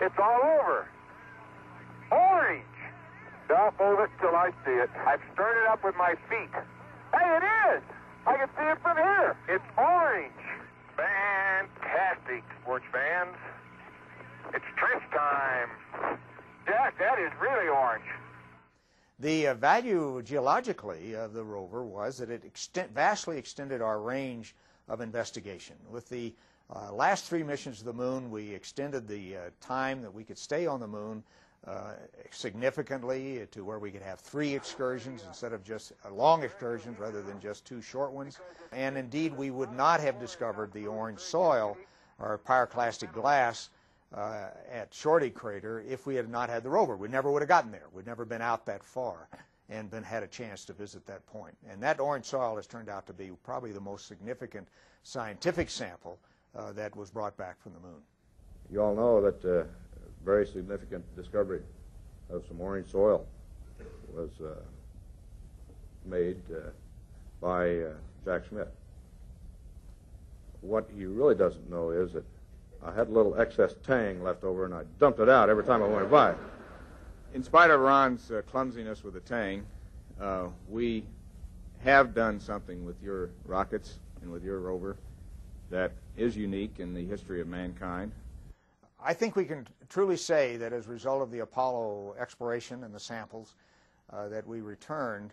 It's all over. Orange. I'll hold it till I see it. I've stirred it up with my feet. Hey, it is. I can see it from here. It's orange. Fantastic, sports fans. It's trench time. Jack, that is really orange. The uh, value geologically of the rover was that it extend, vastly extended our range of investigation. With the uh, last three missions to the moon, we extended the uh, time that we could stay on the moon uh, significantly to where we could have three excursions instead of just uh, long excursions rather than just two short ones. And indeed, we would not have discovered the orange soil or pyroclastic glass uh, at Shorty Crater if we had not had the rover. We never would have gotten there. We'd never been out that far and been had a chance to visit that point. And that orange soil has turned out to be probably the most significant scientific sample uh, that was brought back from the moon. You all know that uh, very significant discovery of some orange soil was uh, made uh, by uh, Jack Schmitt. What he really doesn't know is that I had a little excess tang left over, and I dumped it out every time I went by. In spite of Ron's uh, clumsiness with the tang, uh, we have done something with your rockets and with your rover that is unique in the history of mankind. I think we can truly say that as a result of the Apollo exploration and the samples uh, that we returned,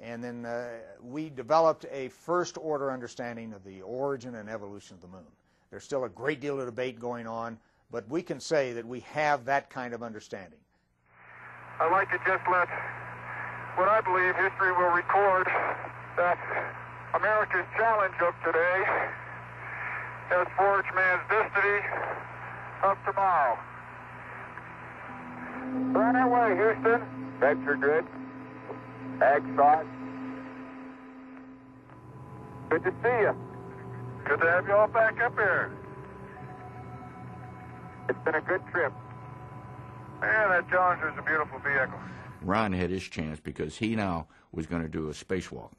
and then uh, we developed a first order understanding of the origin and evolution of the moon. There's still a great deal of debate going on, but we can say that we have that kind of understanding. I'd like to just let what I believe history will record that America's challenge of today has forged man's destiny of tomorrow. Right our way, Houston. Vector good. Thought. Good to see you. Good to have you all back up here. It's been a good trip. Man, that Challenger is a beautiful vehicle. Ron had his chance because he now was going to do a spacewalk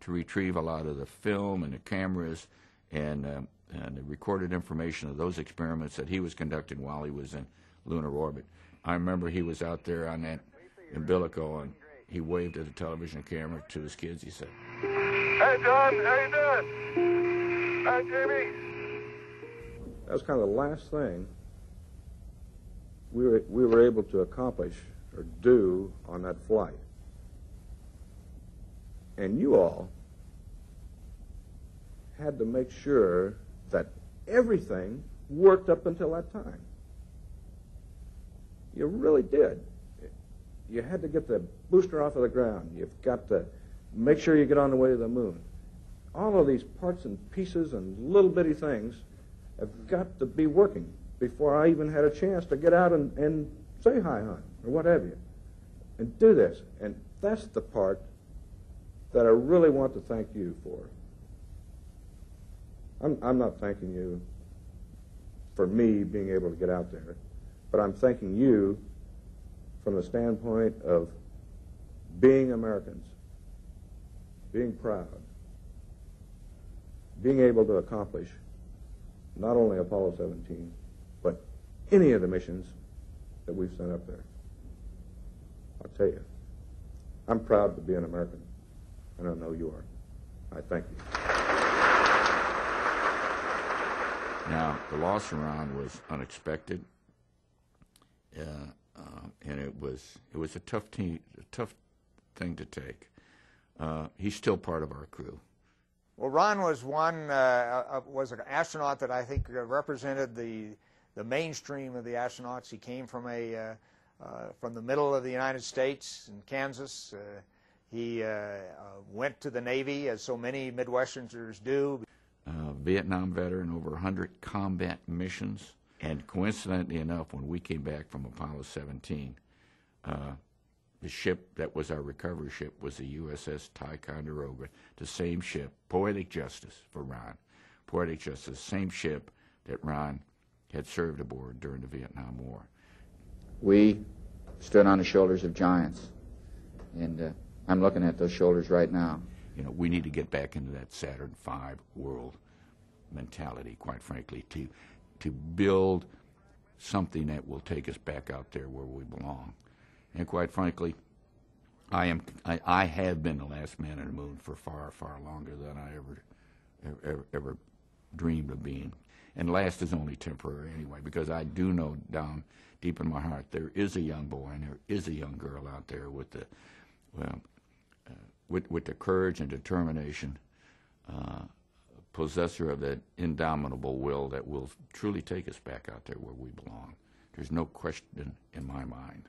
to retrieve a lot of the film and the cameras and uh, and the recorded information of those experiments that he was conducting while he was in lunar orbit. I remember he was out there on that umbilical and he waved at the television camera to his kids. He said, Hey, John, how you doing? Hi, Jamie. That was kind of the last thing we were, we were able to accomplish or do on that flight. And you all had to make sure that everything worked up until that time. You really did. You had to get the booster off of the ground. You've got to make sure you get on the way to the moon. All of these parts and pieces and little bitty things have got to be working before I even had a chance to get out and, and say hi, hon, or what have you, and do this. And that's the part that I really want to thank you for. I'm, I'm not thanking you for me being able to get out there, but I'm thanking you from the standpoint of being Americans, being proud, being able to accomplish not only Apollo 17, but any of the missions that we've sent up there. I'll tell you, I'm proud to be an American, and I know you are. I thank you. Now, the loss of Ron was unexpected, uh, uh, and it was it was a tough team, a tough thing to take. Uh, he's still part of our crew. Well, Ron was one uh, uh, was an astronaut that I think represented the the mainstream of the astronauts. He came from a uh, from the middle of the United States in Kansas. he went to the Navy, as so many Midwesterners do uh, Vietnam veteran, over 100 combat missions. And coincidentally enough, when we came back from Apollo 17, uh, the ship that was our recovery ship was the USS Ticonderoga, the same ship, Poetic Justice for Ron. Poetic Justice, same ship that Ron had served aboard during the Vietnam War. We stood on the shoulders of giants, and uh, I'm looking at those shoulders right now you know, we need to get back into that Saturn V world mentality, quite frankly, to to build something that will take us back out there where we belong. And quite frankly, I am I, I have been the last man on the moon for far far longer than I ever ever, ever dreamed of being. And last is only temporary anyway, because I do know down deep in my heart there is a young boy and there is a young girl out there with the well uh, with with the courage and determination. Uh, possessor of that indomitable will that will truly take us back out there where we belong. There's no question in my mind.